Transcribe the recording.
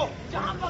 को जहां